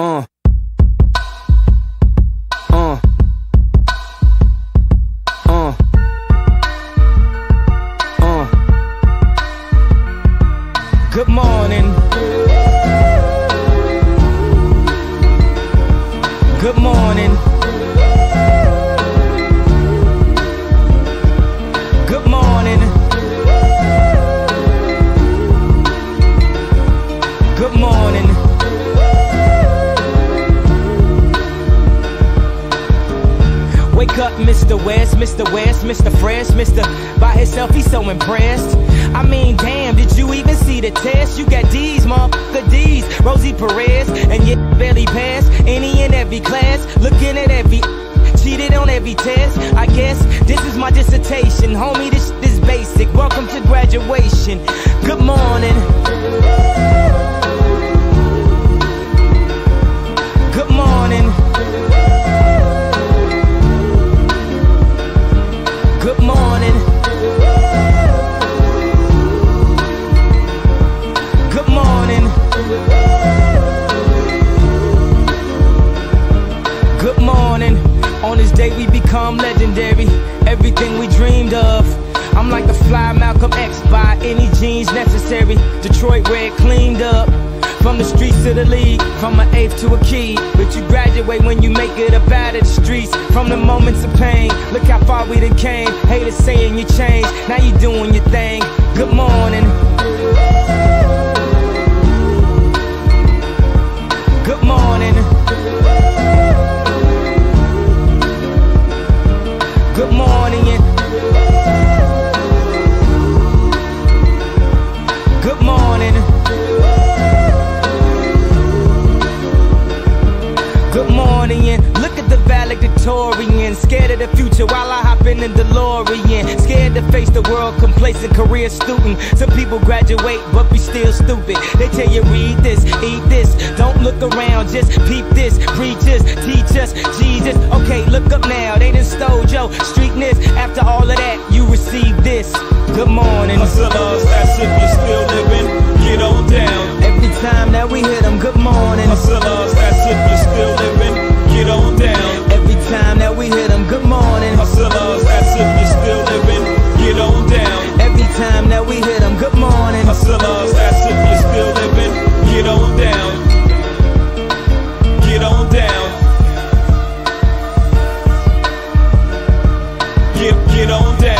Uh. Uh. Uh. Uh. Good morning. Good morning. Mr. West, Mr. West, Mr. Fresh, Mr. By himself, he's so impressed. I mean, damn, did you even see the test? You got D's, motherfucker D's, Rosie Perez, and you barely passed any and every class. Looking at every cheated on every test. I guess this is my dissertation, homie. This is basic. Welcome to graduation. Good morning. Morning. Good morning. Good morning. On this day we become legendary. Everything we dreamed of. I'm like the fly Malcolm X by any jeans necessary. Detroit red cleaned up. From the streets to the league, from an eighth to a key. But you graduate when you make it up out of the streets. From the moments of pain, look how far we done came. Haters saying you changed, now you doing your thing. Good morning. Good morning. Good morning. Good morning. Good morning, good morning. Look at the valedictorian. Scared of the future while I hop in the DeLorean. Scared to face the world, complacent career student. Some people graduate but be still stupid. They tell you read this, eat this. Don't look around, just peep this. Preach this, teach us, Jesus. Get on down.